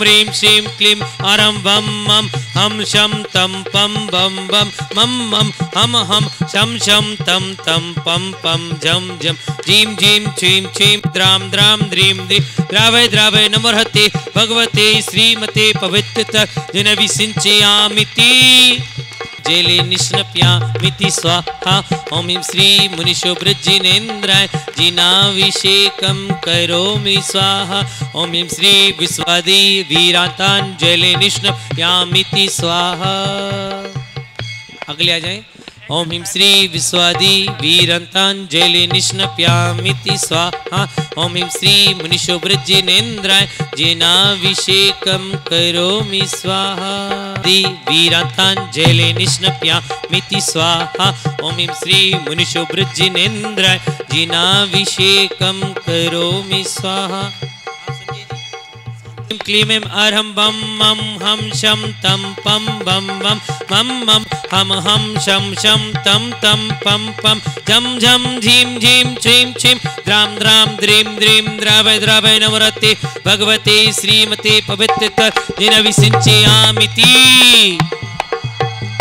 ह्रीं श्रीं क्लीं अरं वं मं हं शं तं पं बं बं मं मं हम हं शं शं तं तं पं पं जं जं जीं जीं छीं छीं द्रां द्रां द्रीं द्रीं द्रावय द्रावय नमर्हते भगवते श्रीमते पवित्रत जनविसिञ्चयामिति जेले निष्णप्यामिति स्वाहा। ॐ ह्रीं श्री मुनिशोभृजिनेन्द्राय जिनाभिषेकं करोमि स्वाहा। ह्रीं श्री विश्वादी वीराताञ्जलि निष्णप्यामिति स्वाहा। अगले आ जाए। ओम ह्रीं श्री विश्वादी वीरंतांजलि निष्णप्यामिति स्वाहा। ओम ह्रीं श्री मुनिशोभृजिनेन्द्राय जिनाभिषेकं करोमि स्वाहा। दी वीरंतांजलि निष्णप्यामिति स्वाहा। ओम ह्रीं श्री मुनिशोभृजिनेन्द्राय जिनाभिषेकं करोमि स्वाहा। क्लीं ऐं अर्हं बं मं हं शं तं पं बं बं मं मं हम हं शं शं तं तं पं पं झं झं झीं झीं छीं छीं द्रां द्रां द्रीं द्रीं द्रावय द्रावय नवरते भगवते श्रीमते पवित्रत जिनविसिञ्चयामिति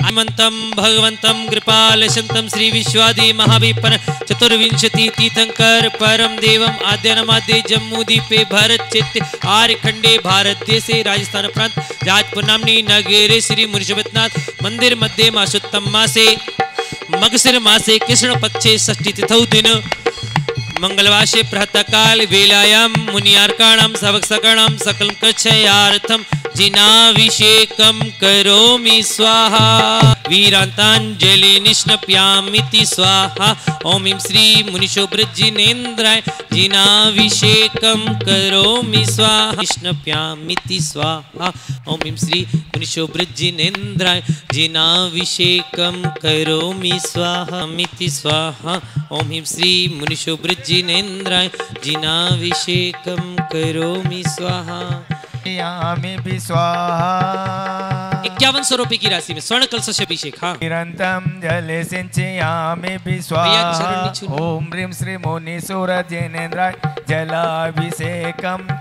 हनुमन्तं भगवन्तं कृपालशन्तं श्रीविश्वादि महाविपन चतुर्विंशति तीर्थंकर परम देवम आद्यनमाद्य जम्मूदीपे भारत चित्ते आर्यखंडे भारत देशे राजस्थान प्रांत राजपुर नाम्नि नगरे श्री मंदिर मध्ये मासोत्तम मासे मगसिर मासे कृष्ण पक्षे षष्ठी तिथौ दिन मंगलवासे प्रातःकाल वेलायां, मुनियार्काणां, सवक्सकाणां सकल कक्षयार्थं जिनाभिषेकं करोमि स्वाहा। वीरान्ताञ्जलि निष्णप्यामिति स्वाहा। ॐ ह्रीं श्री मुनिशोभृजिनेन्द्राय जिनाभिषेकं करोमि स्वाहा। निष्णप्यामिति स्वाहा। ॐ ह्रीं श्री मुनिशोभृजिनेन्द्राय जिनाभिषेकं करोमि स्वाहा। मिति स्वाहा। ॐ ह्रीं श्री मुनिशोभृजिनेन्द्राय जिनाभिषेकं करोमि स्वाहा। यामि स्वाहा। इक्यावन सौ रुपए की राशि में स्वर्ण कलश से अभिषेक हाँ। निरन्तं जले सिञ्चयामि भी भैया, स्वाहा चरण नीचे लो। ॐ ह्रीं श्री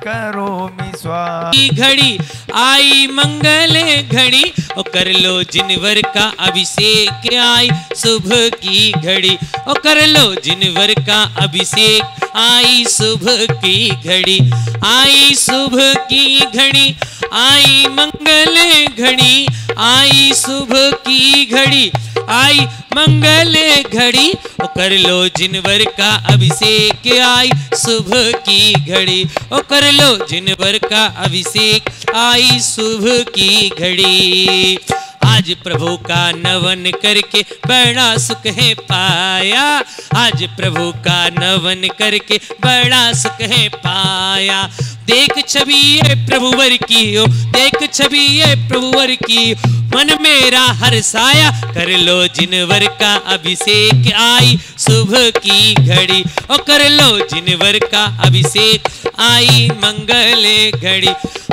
करोमि स्वाहा घड़ी आई मंगल घड़ी ओ कर लो जिनवर का अभिषेक आई। शुभ की घड़ी ओ कर लो जिनवर का अभिषेक आई। शुभ की घड़ी आई शुभ की घड़ी आई मंगल घड़ी, आई सुबह की घड़ी, आई मंगल घड़ी। ओ कर लो जिनवर का अभिषेक, आई सुबह की घड़ी। ओ कर लो जिनवर का अभिषेक, आई सुबह की घड़ी। आज प्रभु का नवन करके बड़ा सुख है पाया। आज प्रभु का नवन करके बड़ा सुख है पाया। देख छवि ये प्रभुवर की हो देख छवि ये प्रभुवर की। मन मेरा हर साया, कर लो जिनवर का अभिषेक आई। सुबह की घड़ी, ओ, कर लो जिनवर का अभिषेक आई। मंगले घड़ी,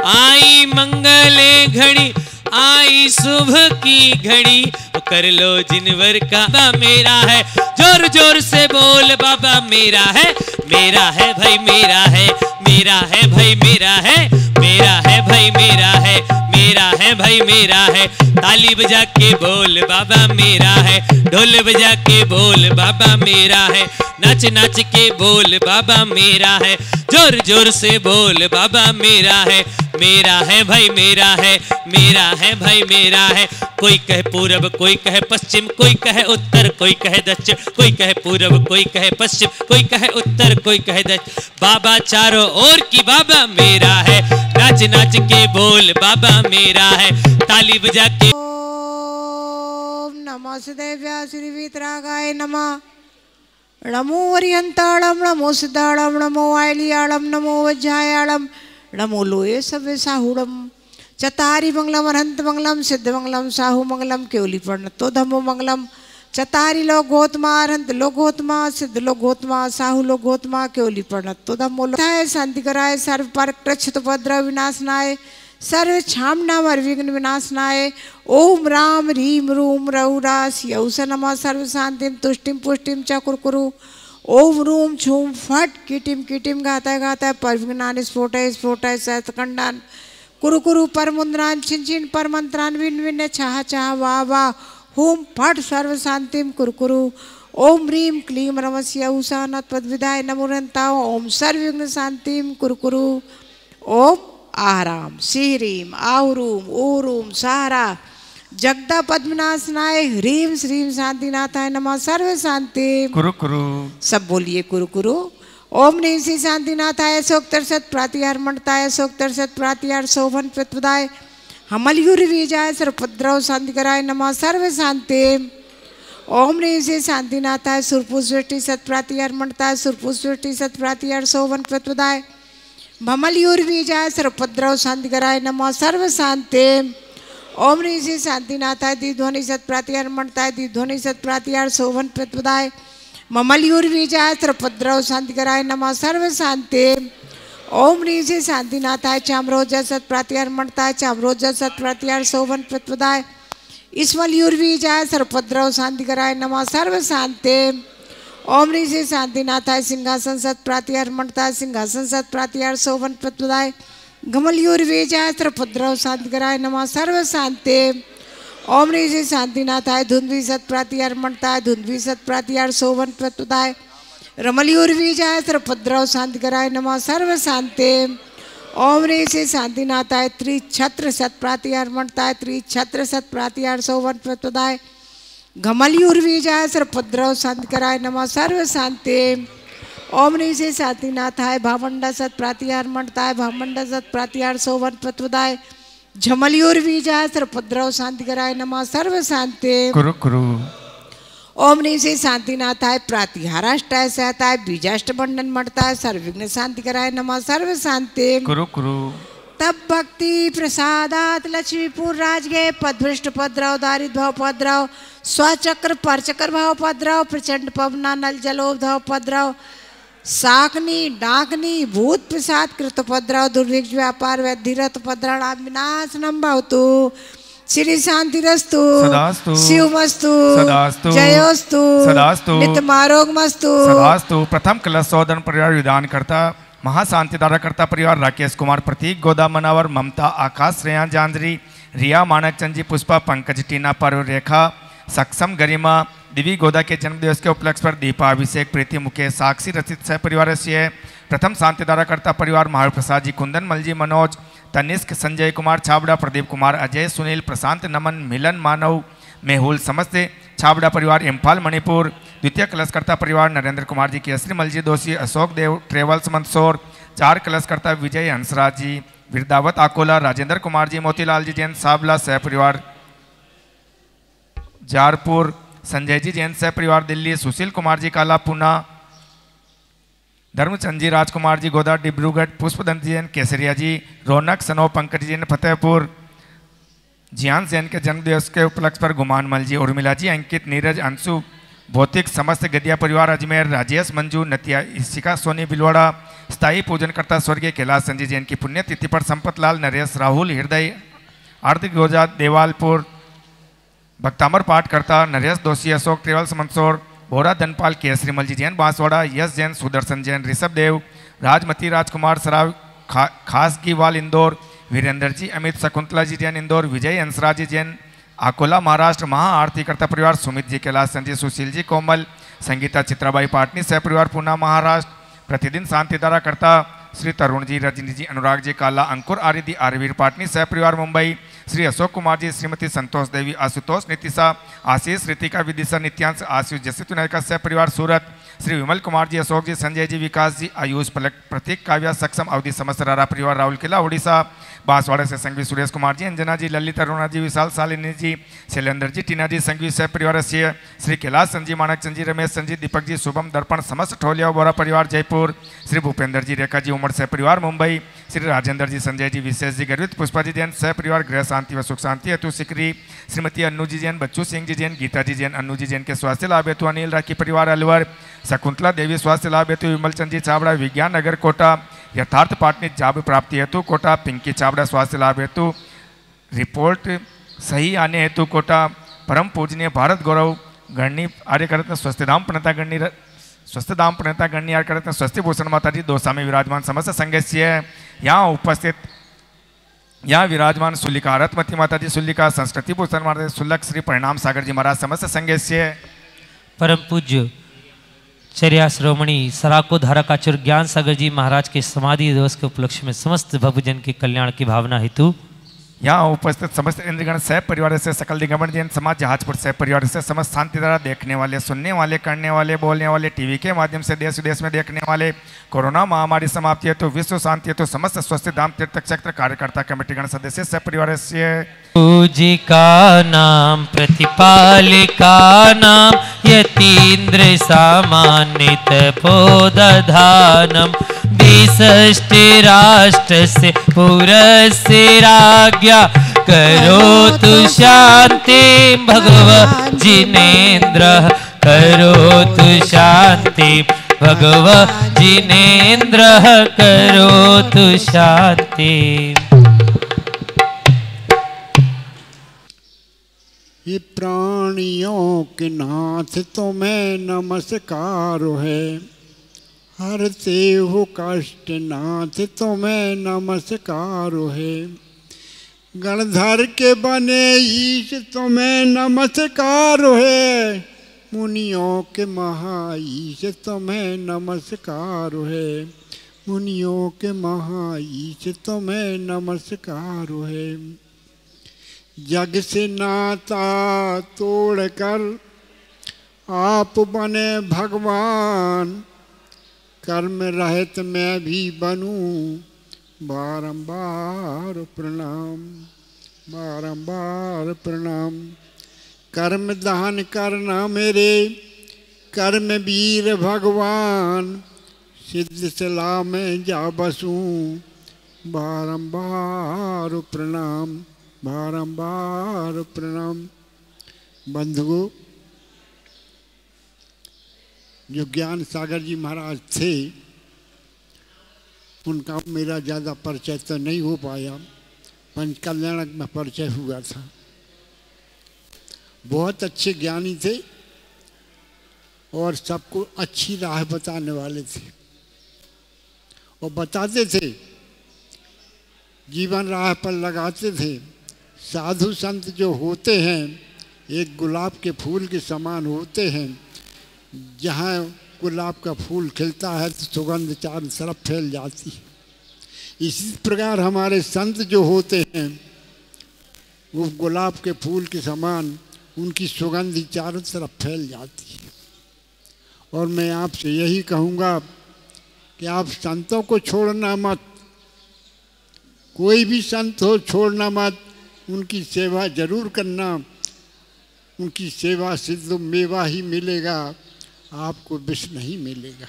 आई मंगले घड़ी आई सुबह की घड़ी ओ कर लो जिनवर का बाबा मेरा है। ज़ोर ज़ोर से बोल, बाबा मेरा है मेरा है भाई, मेरा है मेरा है भाई, मेरा है मेरा है भाई, मेरा है मेरा है भाई, मेरा है। ताली बजा के बोल, बाबा मेरा है। ढोल बजा के बोल, बाबा मेरा है। नाच नाच के बोल बाबा मेरा है। ज़ोर ज़ोर से बोल बाबा मेरा है। मेरा है भाई मेरा है। मेरा है भाई मेरा है। कोई कहे पूरब, कोई कहे पश्चिम, कोई कहे उत्तर, कोई कहे दक्षिण, कोई कहे पूरब, कोई कहे पश्चिम, कोई कहे उत्तर, कोई कहे दक्षिण। बाबा चारों ओर की बाबा मेरा है। नाच नाच के बोल बाबा मेरा है। ताली बजा के नमो सुदेव्या श्रीवीतरागाय नमः। नमो वरियंताळम नमो सिद्धाळम नमो वायलियाळम नमो वज्रायाळम नमो लोये सव्य साहुडम चतारी मंगलम, अनंत मंगलम, सिद्ध मंगलम, साहु मंगलम, केवली प्रणतो धमो मंगलम। चतारी लोग गोतमा अनंत लोग गोतमा सिद्ध लोग गोतमा साहु लोग गोतमा केवली प्रणतो धमो लोग शांति कराय, सर्व पर कृच्छत उपद्रव विनाशनाय सर्व छामना वर विघ्न विनाशनाय ओम राम ह्रीम रूम रौरास यौस नमः सर्व शांतिम तुष्टिम पुष्टिम च कुरकुरु। ओम रूम छूम फट किटिम किटिम गाता गाता परविज्ञान स्फोट स्फोट सतखंडान कुरु कुरु पर परमुद्रान छिन छिन परमंत्रान विन विन छाह छाह वाह वाह हुम फट सर्व शांतिम कुरु कुरु ओम ह्रीम क्लीम रमस्य उषा पदविदाय नमोरंता ओम सर्वविघ्न शांतिम कुरु कुरु ओम आराम श्रीम आहुरूम ओरूम सारा। जगदा पद्मनाशनाय ह्रीम श्रीम शांति शांतिनाथाय नमः सर्व शांति। कुरु कुरु। सब बोलिए कुरु कुरु। ओम नीम श्री शांतिनाथाय शोक तरसत प्रातिहार मंडताय शोक तरसत प्रातिहार शोभन प्रतपदाय। हमलयुर विजय सर्वपद्रव शांतिकराय नमः सर्व शांति। ओम नीम श्री शांतिनाथाय सुरपुष सृष्टि सत प्रातिहार मंडताय सुरपुष सृष्टि सत प्रातिहार शोभन प्रतपदाय। भमलयुर विजय सर्वपद्रव शांतिकराय नमः सर्व शांति ओम ऋषि शांतिनाथाय द्विध्वनि सत प्रातिहार मंडताय द्विध्वनि सत प्रातिहार शोभन प्रतपदाय। ममलयुर विजय सर्वपद्रव शांतिकराय नमः सर्व शांति ओम ऋषि शांतिनाथाय चामरोज सत प्रातिहार मंडताय चामरोज सत प्रातिहार शोभन प्रतपदाय। ईश्वलयुर विजय सर्वपद्रव शांतिकराय नमः सर्व शांति ओम ऋषि शांतिनाथाय सिंहासन सत प्रातिहार मंडताय, सिंहासन सत प्रातिहार शोभन प्रतपदाय गमलयूर वेजाय त्रिपुद्रव शांतिकराय नमः सर्व शांति। ओम ऋषि शांतिनाथाय धुंधवी सत प्रातिहार मंडताय, धुंधवी सत प्रातिहार शोभन प्रतुदाय। रमलयूर विजय त्रिपुद्रव शांतिकराय नमः सर्व शांति। ओम ऋषि शांतिनाथाय त्रिछत्र सत प्रातिहार मंडताय, त्रिछत्र सत प्रातिहार शोभन प्रतुदाय। घमलयूर विजय त्रिपुद्रव शांतिकराय नमः सर्व शांति ओम ऋषि शांतिनाथाय भावंडा सत प्रातिहार मंडताय भावंडा सत प्रातिहार शोभन प्रतुदाय झमलयूर विजय त्रिपुद्रव शांतिकराय नमः सर्व शांति कुरु कुरु। ओम ऋषि शांतिनाथाय प्रातिहाराष्टाय सहताय बीजाष्ट बंधन मंडताय सर्वविघ्न शांतिकराय नमः सर्व शांति कुरु कुरु। तब भक्ति प्रसादात लक्ष्मीपुर राजगे पदभृष्ट पद्रव दारिद भाव पद्रव स्वचक्र परचक्र भाव पद्रव प्रचंड पवना नल जलोधव पद्रव साकनी डाकनी भूत प्रसाद कृत पद्रव दुर्भिक्ष व्यापार वैधिरथ पद्रणाम विनाश भवतु श्री शांतिरस्तु सदास्तु। शिवमस्तु सदास्तु। जयोस्तु सदास्तु। नित्यमारोगमस्तु सदास्तु प्रथम कलश सौदन परिवार विधान करता महाशांतिदारा करता परिवार राकेश कुमार प्रतीक गोदा मनावर ममता आकाश श्रेया जांजरी रिया मानक चंद जी पुष्पा पंकज टीना पर्व रेखा सक्षम गरिमा, दिवी गोदा के जन्मदिवस के उपलक्ष्य पर दीपा अभिषेक प्रीति मुकेश, साक्षी रचित सह परिवार से प्रथम शांतिदारा करता परिवार महावीर प्रसाद जी, कुंदन मलजी मनोज, तनिष्क, संजय कुमार, छाबड़ा, प्रदीप कुमार, अजय, सुनील, प्रशांत, नमन, मिलन, मानव, मेहुल समस्त, छाबड़ा परिवार, इम्फाल, मणिपुर। द्वितीय कलशकर्ता परिवार, नरेंद्र कुमार जी, केसरी मलजी दोषी, अशोक देव ट्रेवल्स मंदसौर चार कलशकर्ता, विजय हंसराज जी वृद्धावत आकोला, राजेंद्र कुमार जी, मोतीलाल जी, जैन साबला सह परिवार जारपुर, संजय जी जैन सह परिवार दिल्ली, सुशील कुमार जी काला पूना धर्मचंद जी राजकुमार जी गोदा डिब्रूगढ़, पुष्पदंत जैन केसरिया जी, रौनक सनो पंकज जैन फतेहपुर, जियान जैन के जन्मदिवस के उपलक्ष्य पर गुमान मल जी, उर्मिला जी, अंकित, नीरज, अंशु, भौतिक समस्त गदिया परिवार, अजमेर, राजेश मंजू नतिया ईशिका सोनी बिलवाड़ा, स्थायी पूजनकर्ता स्वर्गीय कैलाश संजय जैन की पुण्यतिथि पर संपत लाल नरेश, राहुल हृदय आर्थिक गोजा, देवालपुर भक्तामर पाठ करता नरेश दोषी अशोक ट्रेवल्स मंदसौर भोरा धनपाल केसरीमल जी जैन बांसवाड़ा यश जैन सुदर्शन जैन ऋषभ देव राजमती राजकुमार सराव खा, खासगीवाल इंदौर वीरेंद्र जी अमित शकुंतला जी जैन इंदौर विजय हंसराज जी जैन अकोला महाराष्ट्र महा आरती करता परिवार सुमित जी कैलाश संजय सुशील जी कोमल संगीता चित्राबाई पाटनी सह परिवार पूना महाराष्ट्र प्रतिदिन शांतिधारा करता श्री तरुण जी रजनी जी अनुराग जी काला, अंकुर आर्य दी आरवीर पाटनी सह परिवार मुंबई, श्री अशोक कुमार जी श्रीमती संतोष देवी, आशुतोष नितिशा, आशीष, रितिका विदिशा, नित्यांश, आशीष जसित नायिका, सहपरिवार सह परिवार सूरत श्री विमल कुमार जी, अशोक जी, संजय जी, विकास जी, आयुष पलक, प्रतीक काव्या, सक्षम, अवधि समस्त रारा परिवार, राहुल किला उड़ीसा बांसवाड़ा से संघवी सुरेश कुमार जी, अंजना जी, ललित अरुणा जी, विशाल सालिनी जी, शैलेंद्र जी, टीना जी, संघवी सह परिवार श्री कैलाश संजी मानक चंद जी रमेश संजी दीपक जी, शुभम दर्पण, समस्त ठोलिया बोरा परिवार, जयपुर, श्री भूपेंद्र जी, रेखा जी, उमर सह परिवार, मुंबई, श्री राजेंद्र जी, संजय जी, विशेष जी, गर्वित पुष्पा जी जैन, सह परिवार, गृह शांति व सुख शांति हेतु सिकरी, श्रीमती अन्नू जी जैन, बच्चू सिंह जी जैन, गीता जी जैन, अन्नू जी जैन के स्वास्थ्य लाभ हेतु अनिल राखी, परिवार, अलवर शकुंतला देवी स्वास्थ्य लाभ हेतु विमल चंद जी चावड़ा विज्ञान नगर कोटा। यथार्थ पाटनी जाब प्राप्ति हेतु कोटा। पिंकी चावड़ा स्वास्थ्य लाभ हेतु रिपोर्ट सही आने हेतु कोटा। परम पूजनीय भारत गौरव गणनी आर्यकरत्न स्वस्थधाम प्रणता गणनी स्वस्थ दाम प्रणेता गण्य करते हैं स्वस्ति भूषण माता जी दो में विराजमान समस्त संगस्य यहाँ उपस्थित यहाँ विराजमान सुल्लिका रथमती माता जी सुल्लिका संस्कृति भूषण माता सुल्लक श्री परिणाम सागर जी महाराज समस्त संगस्य परम पूज्य चर्या श्रोमणी सराको धाराकाचुर ज्ञान सागर जी महाराज के समाधि दिवस के उपलक्ष्य में समस्त भक्तजन के कल्याण की भावना हेतु। यहाँ उपस्थित समस्त इंद्रगण सह परिवार से सकल दिगंबर जैन समाज जहाजपुर सह परिवार से समस्त शांति द्वारा देखने वाले सुनने वाले करने वाले बोलने वाले टीवी के माध्यम से देश विदेश में देखने वाले कोरोना महामारी समाप्ति हेतु विश्व शांति हेतु समस्त स्वस्थ धाम तीर्थ क्षेत्र कार्यकर्ता कमेटीगण सदस्य सह परिवार से पूजिका नाम प्रतिपालिका नाम यतीन्द्र सामान्य तपोदधानम द्विष्टि राष्ट्र से पुरस्य करो तु शांति भगव जिनेन्द्र करो तु शांति भगव जिनेन्द्र करो तु शांति ये प्राणियों के नाथ तुम्हें नमस्कार है। हरते हो कष्ट नाथ तुम्हें नमस्कार है। गणधर के बने ईश तुम्हें नमस्कार है। मुनियों के महाईश तुम्हें नमस्कार है। मुनियों के महाईश तुम्हें नमस्कार है। जग से नाता तोड़ कर आप बने भगवान। कर्म रहित मैं भी बनूं, बारंबार प्रणाम बारंबार प्रणाम। कर्म दान करना मेरे कर्म वीर भगवान। सिद्ध सलाह में जा बसूं, बारंबार प्रणाम। बारंबार प्रणाम। बंधुओं जो ज्ञान सागर जी महाराज थे, उनका मेरा ज़्यादा परिचय तो नहीं हो पाया पंच कल्याणक में परिचय हुआ था। बहुत अच्छे ज्ञानी थे और सबको अच्छी राह बताने वाले थे। और बताते थे, जीवन राह पर लगाते थे साधु संत जो होते हैं, एक गुलाब के फूल के समान होते हैं। जहाँ गुलाब का फूल खिलता है तो सुगंध चारों तरफ़ फैल जाती है। इसी प्रकार हमारे संत जो होते हैं, वो गुलाब के फूल के समान उनकी सुगंध चारों तरफ़ फैल जाती है। और मैं आपसे यही कहूँगा कि आप संतों को छोड़ना मत। कोई भी संत हो, छोड़ना मत। उनकी सेवा ज़रूर करना। उनकी सेवा से तो मेवा ही मिलेगा, आपको विष नहीं मिलेगा।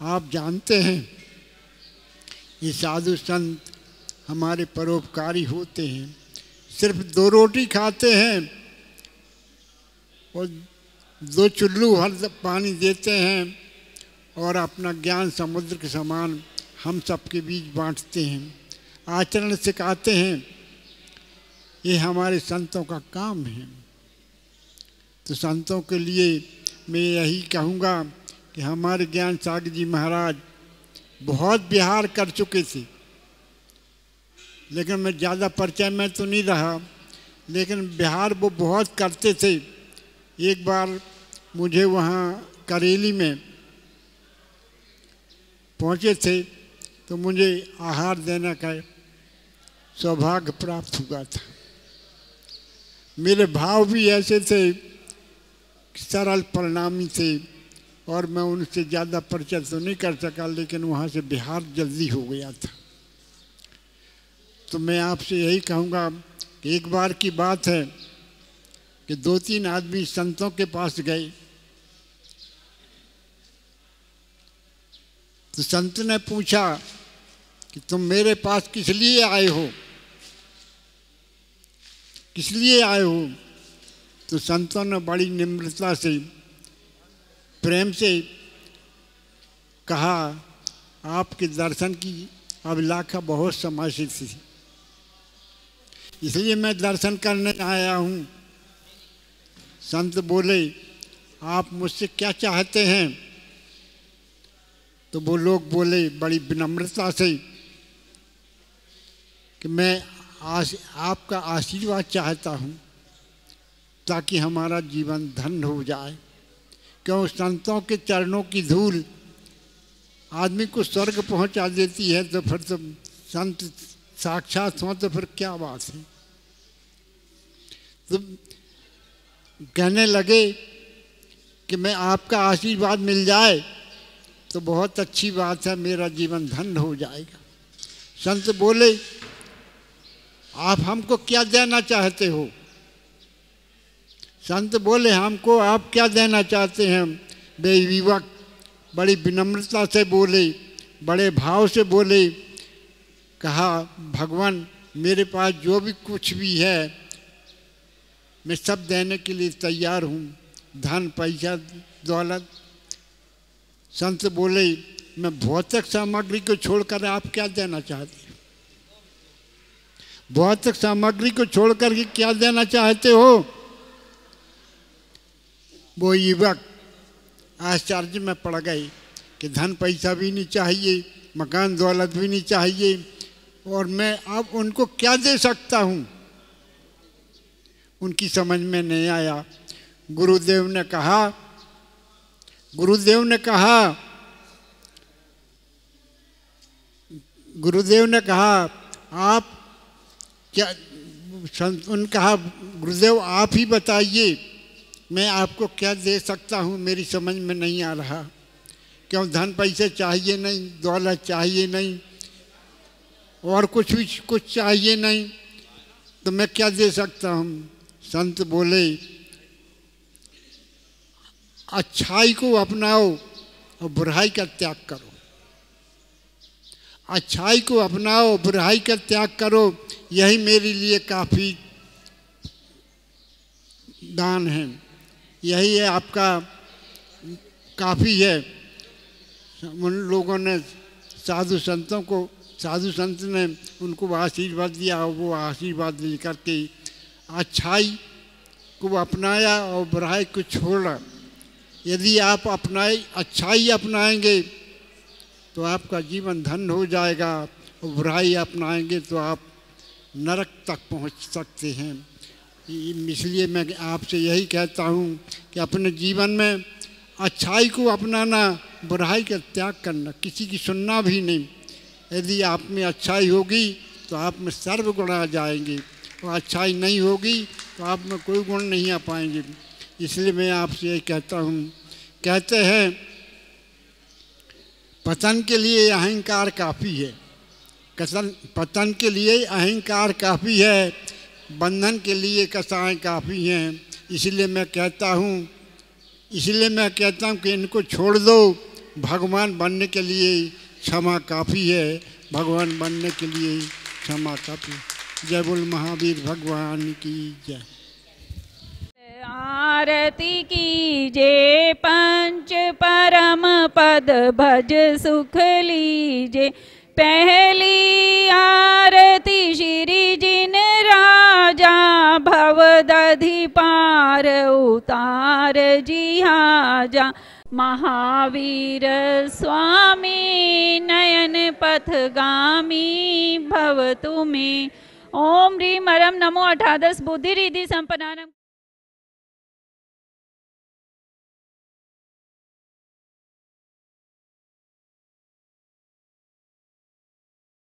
आप जानते हैं, ये साधु संत हमारे परोपकारी होते हैं। सिर्फ़ दो रोटी खाते हैं और दो चुल्लू हर पानी देते हैं और अपना ज्ञान समुद्र के समान हम सबके बीच बांटते हैं। आचरण सिखाते हैं। ये हमारे संतों का काम है। तो संतों के लिए मैं यही कहूँगा कि हमारे ज्ञान सागर जी महाराज बहुत बिहार कर चुके थे। लेकिन मैं ज़्यादा परिचय में तो नहीं रहा, लेकिन बिहार वो बहुत करते थे। एक बार मुझे वहाँ करेली में पहुँचे थे तो मुझे आहार देने का सौभाग्य प्राप्त हुआ था। मेरे भाव भी ऐसे थे, सरल परिणामी थे, और मैं उनसे ज़्यादा परिचय तो नहीं कर सका, लेकिन वहाँ से बिहार जल्दी हो गया था। तो मैं आपसे यही कहूँगा कि एक बार की बात है कि दो तीन आदमी संतों के पास गए। तो संत ने पूछा कि तुम मेरे पास किस लिए आए हो? किस लिए आए हो? तो संतों ने बड़ी निम्रता से, प्रेम से कहा, आपके दर्शन की अभिलाखा बहुत समय से थी। इसलिए मैं दर्शन करने आया हूँ। संत बोले, आप मुझसे क्या चाहते हैं? तो वो लोग बोले, बड़ी विनम्रता से कि मैं आश, आपका आशीर्वाद चाहता हूँ ताकि हमारा जीवन धन हो जाए। क्यों? संतों के चरणों की धूल आदमी को स्वर्ग पहुँचा देती है तो फिर तो संत साक्षात हो तो फिर क्या बात है? तो कहने लगे कि मैं आपका आशीर्वाद मिल जाए तो बहुत अच्छी बात है मेरा जीवन धन हो जाएगा। संत बोले आप हमको क्या देना चाहते हो? संत बोले, हमको आप क्या देना चाहते हैं? वे युवक, बड़ी विनम्रता से बोले, बड़े भाव से बोले, कहा, भगवान, मेरे पास जो भी कुछ भी है, मैं सब देने के लिए तैयार हूँ। धन, पैसा, दौलत। संत बोले, मैं भौतिक सामग्री को छोड़कर आप क्या देना चाहते हो? भौतिक सामग्री को छोड़कर के क्या देना चाहते हो? वो युवक आश्चर्य में पड़ गए कि धन पैसा भी नहीं चाहिए, मकान दौलत भी नहीं चाहिए, और मैं अब उनको क्या दे सकता हूँ? उनकी समझ में नहीं आया। गुरुदेव ने कहा, गुरुदेव ने कहा, गुरुदेव ने कहा, आप क्या संत उन कहा, गुरुदेव, आप ही बताइए, मैं आपको क्या दे सकता हूँ? मेरी समझ में नहीं आ रहा। क्यों, धन पैसे चाहिए नहीं, दौलत चाहिए नहीं, और कुछ भी, कुछ चाहिए नहीं तो मैं क्या दे सकता हूँ? संत बोले, अच्छाई को अपनाओ और बुराई का त्याग करो। अच्छाई को अपनाओ बुराई का त्याग करो यही मेरे लिए काफ़ी दान है। यही है आपका, काफ़ी है। उन लोगों ने, साधु संतों को, साधु संत ने उनको आशीर्वाद दिया और वो आशीर्वाद लेकर के अच्छाई को अपनाया और बुराई को छोड़ा। यदि आप अपनाए अच्छाई अपनाएँगे तो आपका जीवन धन हो जाएगा और बुराई अपनाएँगे तो आप नरक तक पहुँच सकते हैं। इसलिए मैं आपसे यही कहता हूँ कि अपने जीवन में अच्छाई को अपनाना, बुराई का त्याग करना, किसी की सुनना भी नहीं। यदि आप में अच्छाई होगी तो आप में सर्व गुण आ जाएँगे। और अच्छाई नहीं होगी तो आप में कोई गुण नहीं आ पाएँगे। इसलिए मैं आपसे यही कहता हूँ। कहते हैं, पतन के लिए अहंकार काफ़ी है। कसन पतन के लिए अहंकार काफ़ी है, बंधन के लिए कसाएँ काफ़ी हैं। इसलिए मैं कहता हूँ, इसलिए मैं कहता हूँ कि इनको छोड़ दो। भगवान बनने के लिए क्षमा काफ़ी है, भगवान बनने के लिए क्षमा काफ़ी जय बोल महावीर, भगवान की जय। आरती की जे पंच परम पद भज सुख लीजे। पहली आरती श्री जिन राजा भव दधि पार उतार जी हाजा महावीर स्वामी नयन पथगामी भव तुम्हें। ओम ह्रीम हरम नमो अठादश बुद्धि रिधि संपन्नम